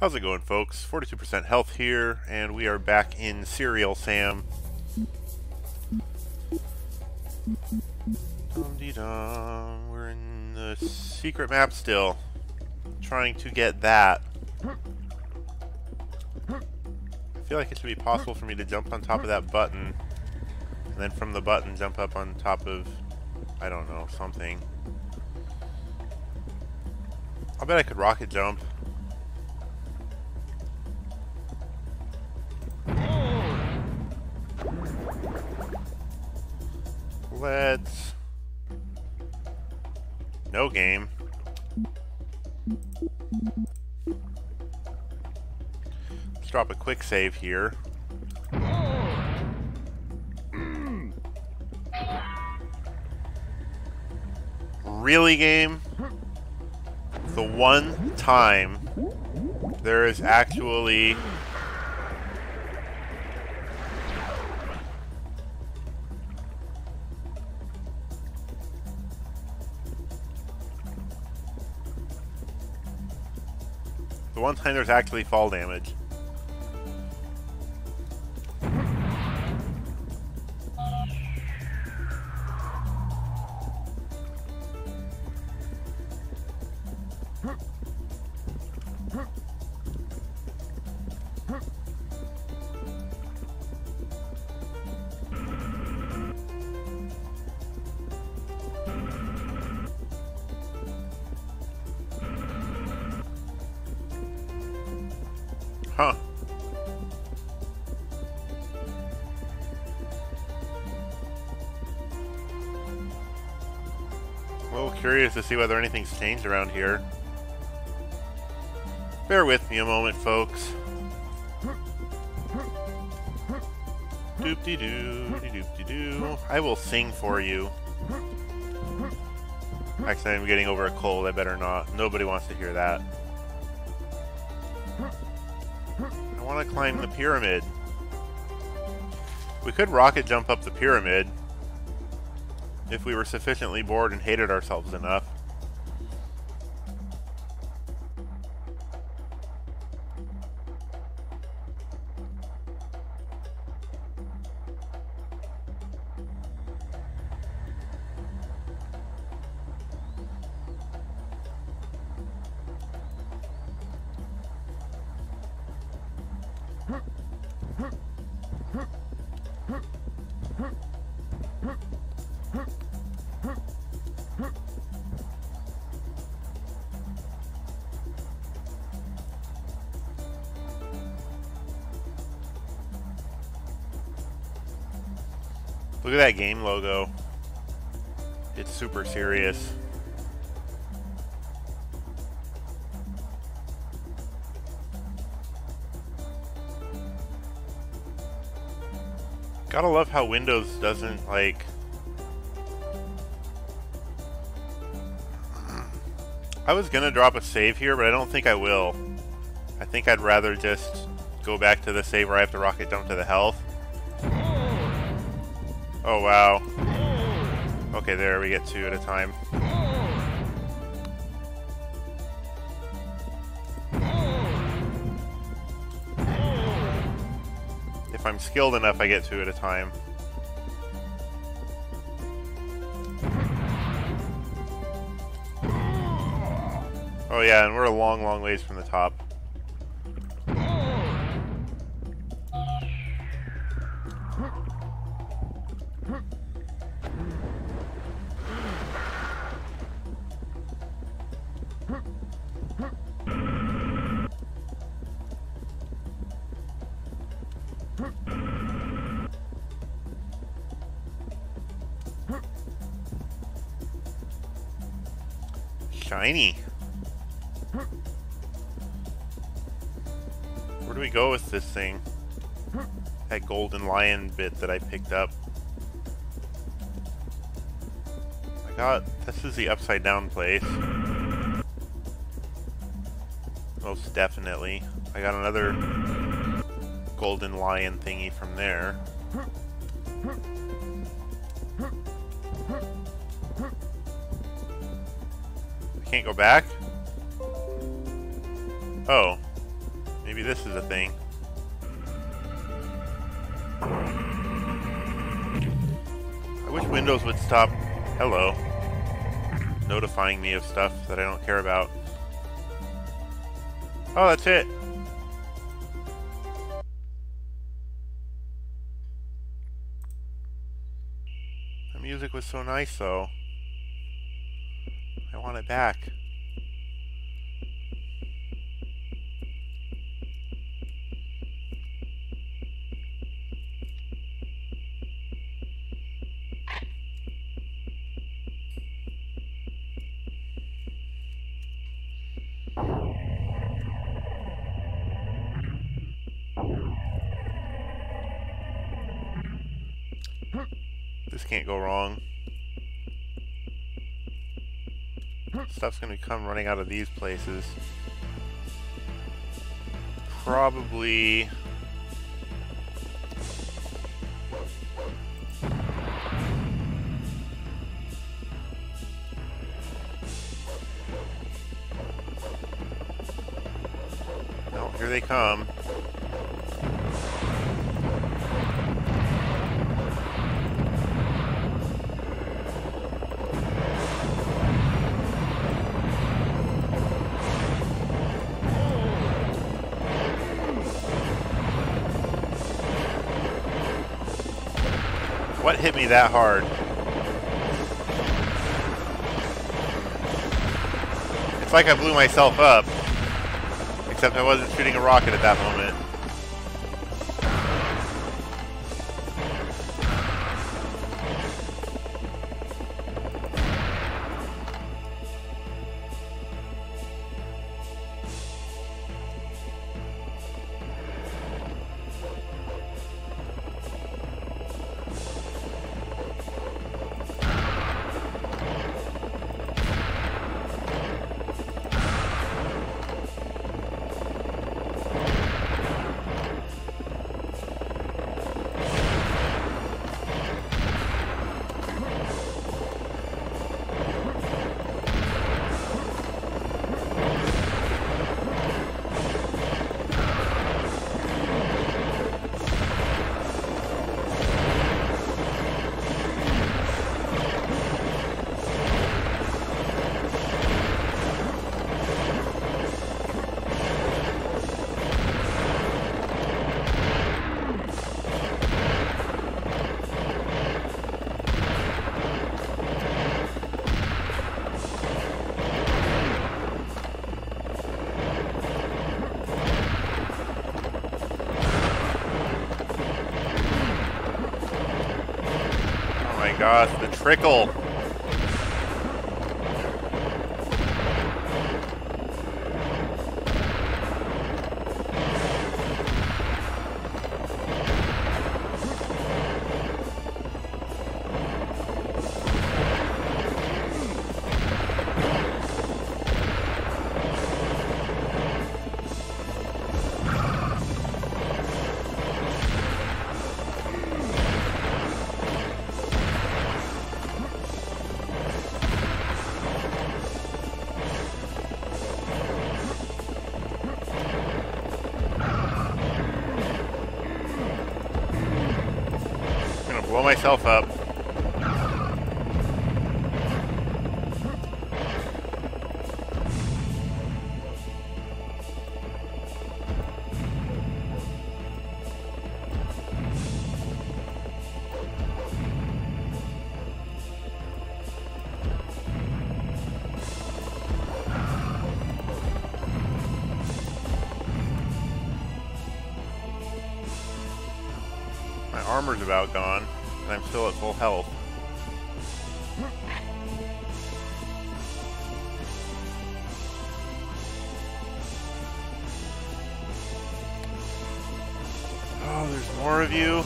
How's it going, folks? 42% health here, and we are back in Serious Sam. Dum dee dum. We're in the secret map still. Trying to get that. I feel like it should be possible for me to jump on top of that button, and then from the button jump up on top of, I don't know, something. I bet I could rocket jump. Let's... No game. Let's drop a quick save here. Really, game? The one time there is actually One time there's actually fall damage. Curious to see whether anything's changed around here. Bear with me a moment, folks. Doop de doo, doop de doo. I will sing for you. Actually, I'm getting over a cold. I better not. Nobody wants to hear that. I want to climb the pyramid. We could rocket jump up the pyramid if we were sufficiently bored and hated ourselves enough. Look at that game logo. It's super serious. Gotta love how Windows doesn't, like... I was gonna drop a save here, but I don't think I will. I think I'd rather just go back to the save where I have to rocket jump to the health. Oh, wow. Okay, there, we get two at a time. If I'm skilled enough, I get two at a time. Oh yeah, and we're a long, long ways from the top. Shiny. Where do we go with this thing? That golden lion bit that I picked up. I got... This is the upside down place. Most definitely. I got another golden lion thingy from there. Can't go back? Oh. Maybe this is a thing. I wish Windows would stop, hello, notifying me of stuff that I don't care about. Oh, that's it. The music was so nice, though. It back. This can't go wrong. Stuff's gonna come running out of these places. Probably... Oh, here they come. Hit me that hard? It's like I blew myself up. Except I wasn't shooting a rocket at that moment. Gosh, the trickle. Myself up. My armor's about gone, and I'm still at full health. Oh, there's more of you.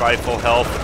Goodbye, full health.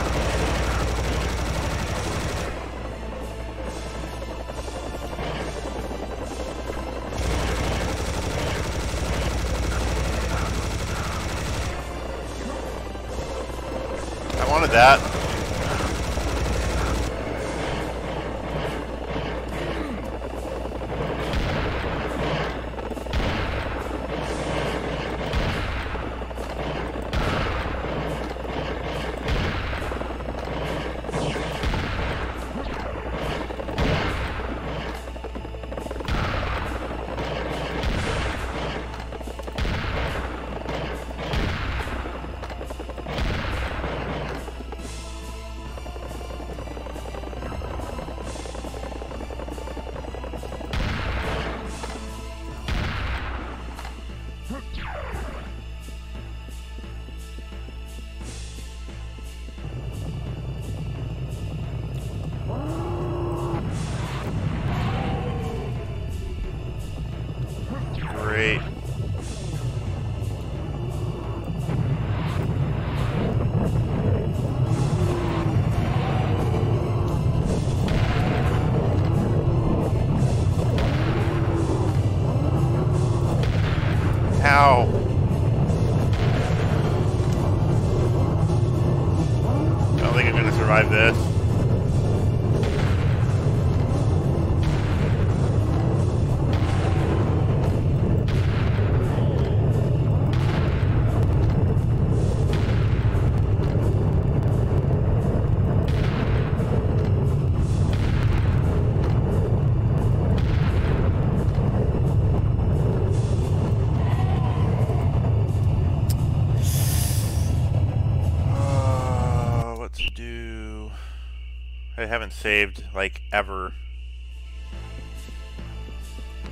I haven't saved like ever.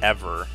Ever.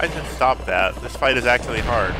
I didn't stop that. This fight is actually hard.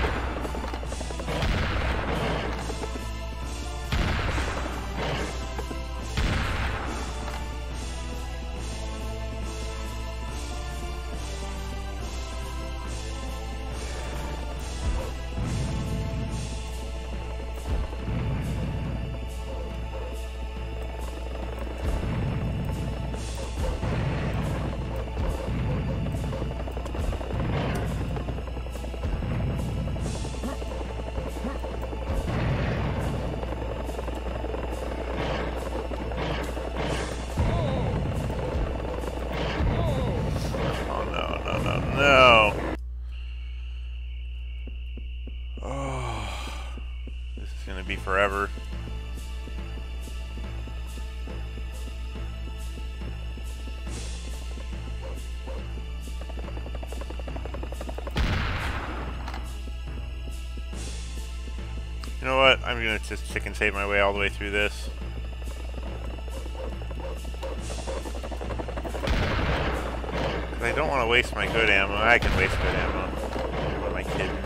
Know what? I'm gonna just chicken save my way all the way through this. I don't want to waste my good ammo. I can waste good ammo. Am I kidding?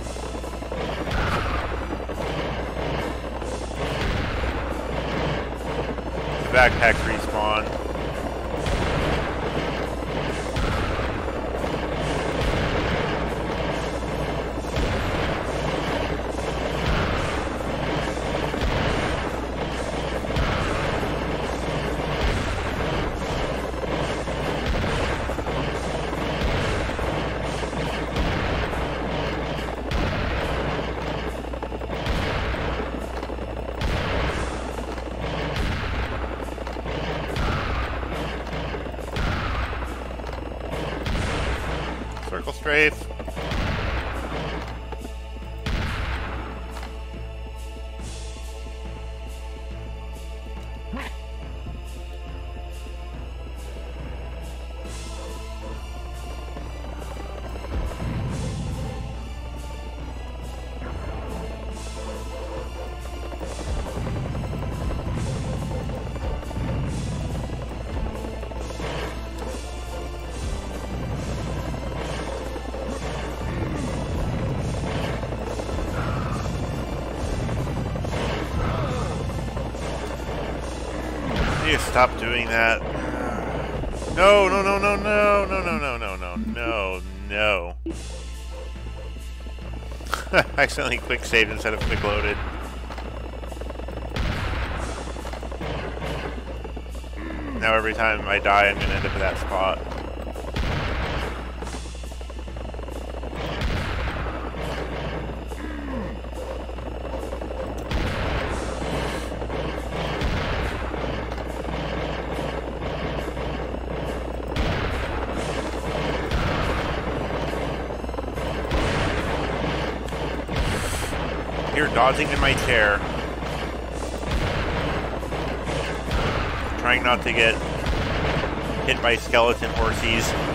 The backpack respawn. Circle strafe. No, no, no, no, no, no, no, no, no, no, no, no. accidentally quick saved instead of quick loaded. Now every time I die, I'm gonna end up at that spot. Dodging in my chair. Trying not to get hit by skeleton horsies.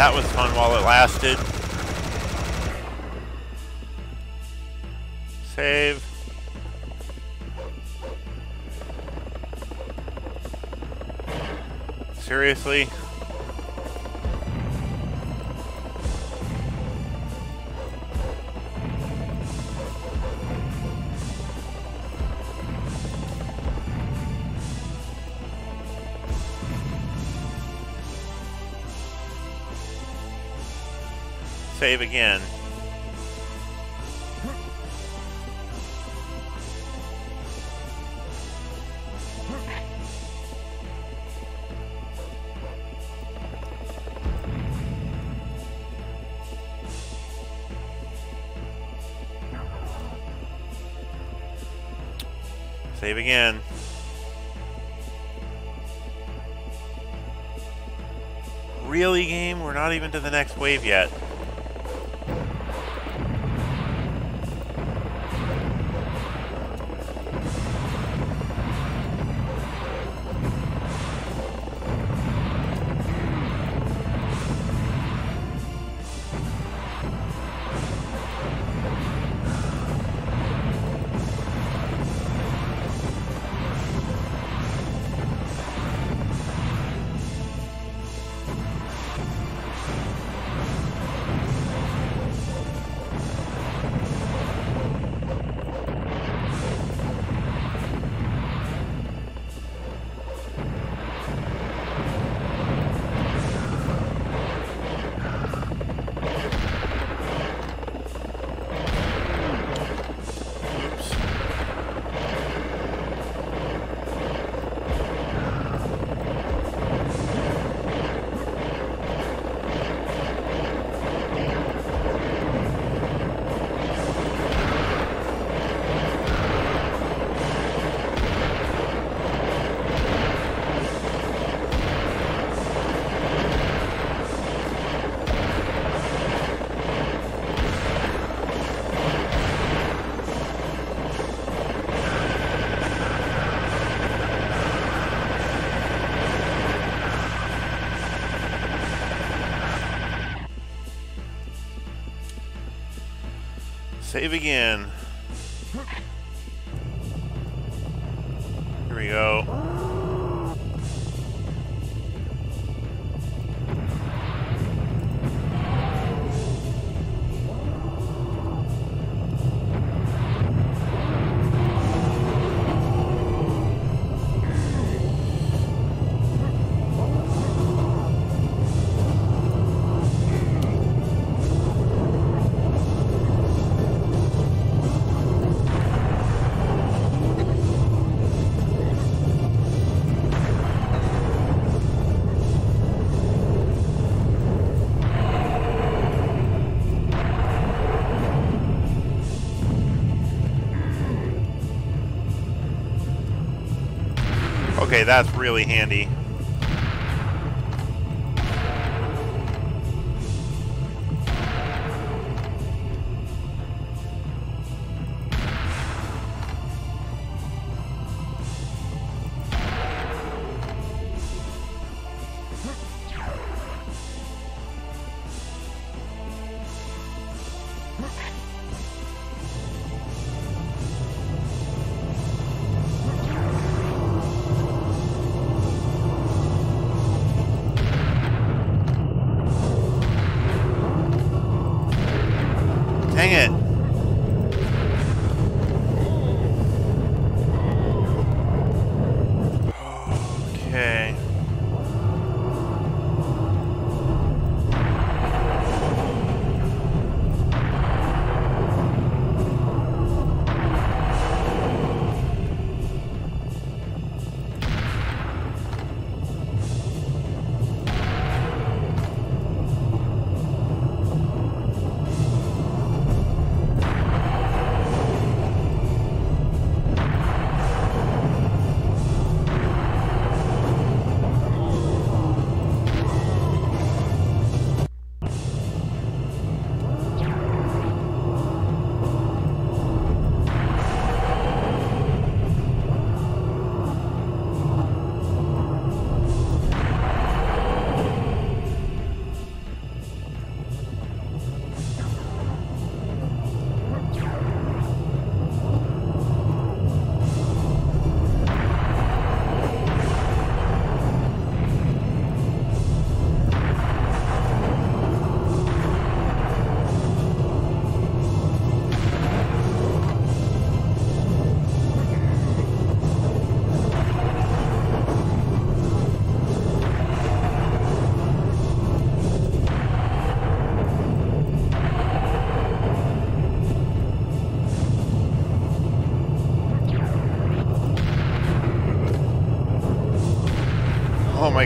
That was fun while it lasted. Save. Seriously? Save again. Save again. Really, game? We're not even to the next wave yet. Save again. Okay, that's really handy. Dang it.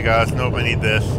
Nope, I need this.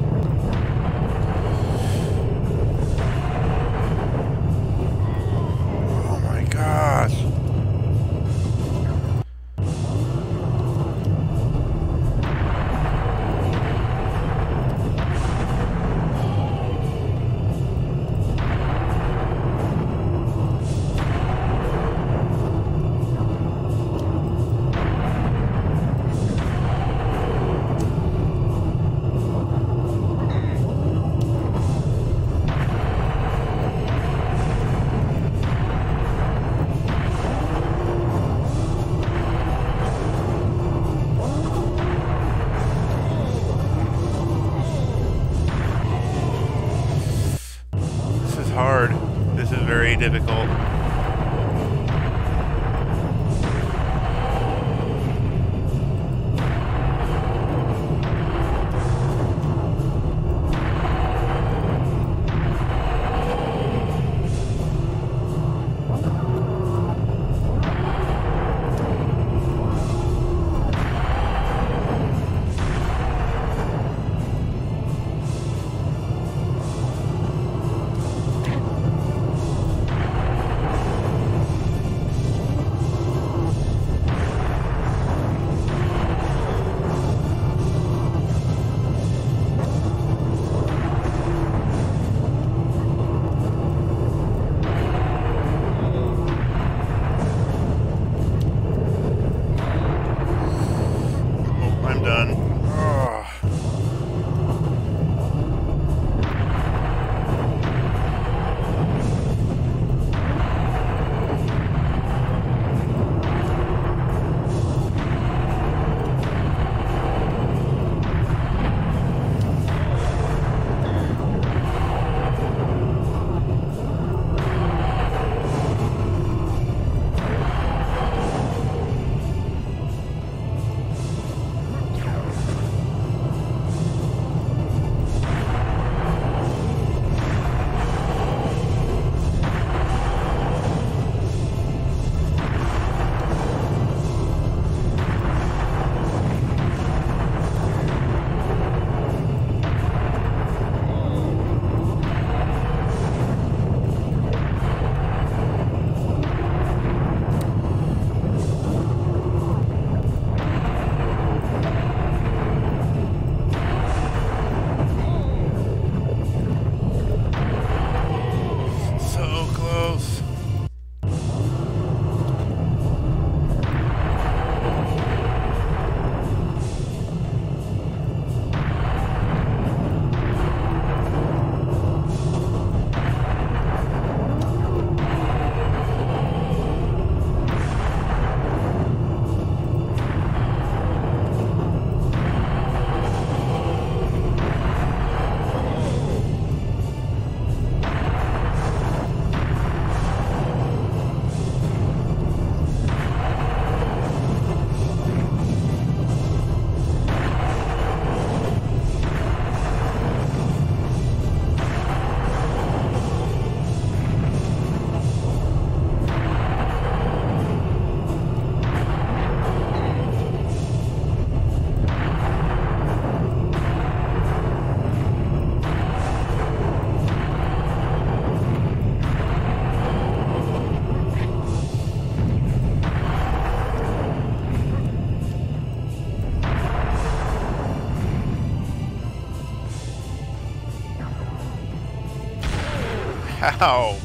Ow.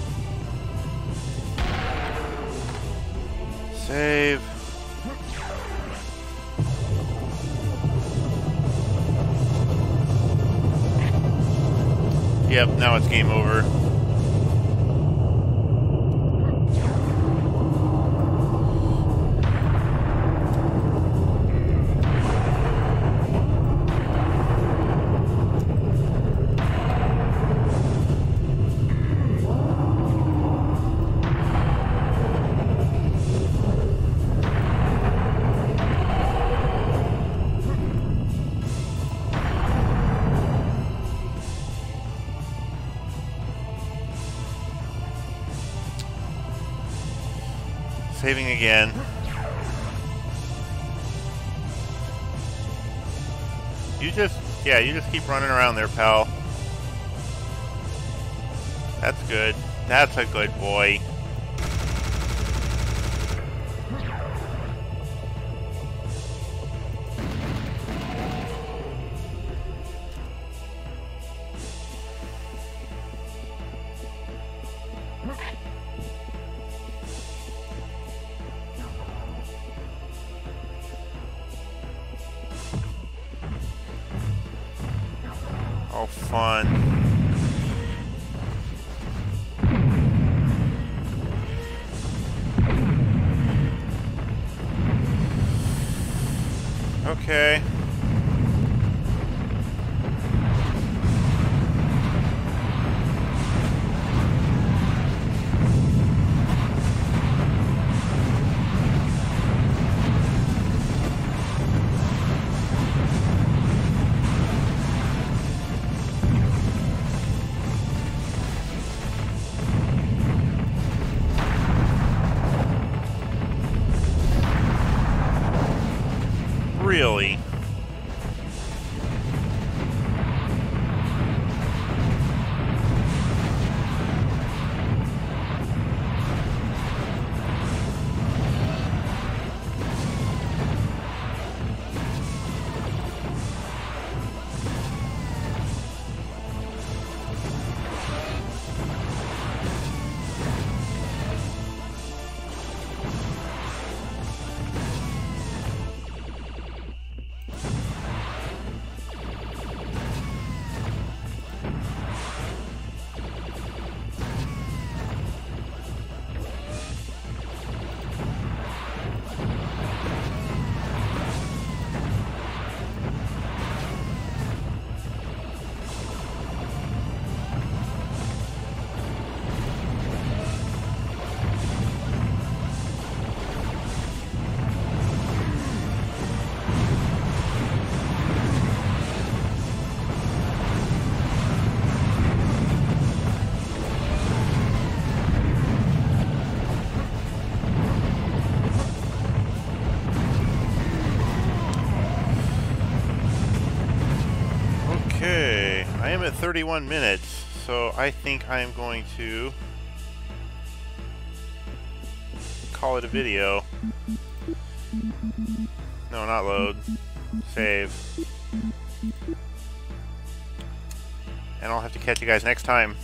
Save. Yep, now it's game over. Yeah, you just keep running around there, pal. That's good. That's a good boy. Oh, fun. Okay. Okay, I am at 31 minutes, so I think I am going to call it a video. No, not load. Save. And I'll have to catch you guys next time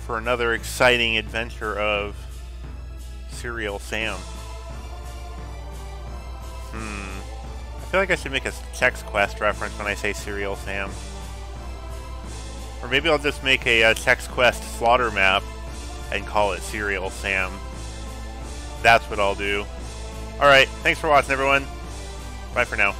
for another exciting adventure of Serial Sam. Hmm. I feel like I should make a Chex Quest reference when I say Serial Sam. Or maybe I'll just make a, uh Chex Quest slaughter map and call it Serial Sam. That's what I'll do. Alright, thanks for watching everyone. Bye for now.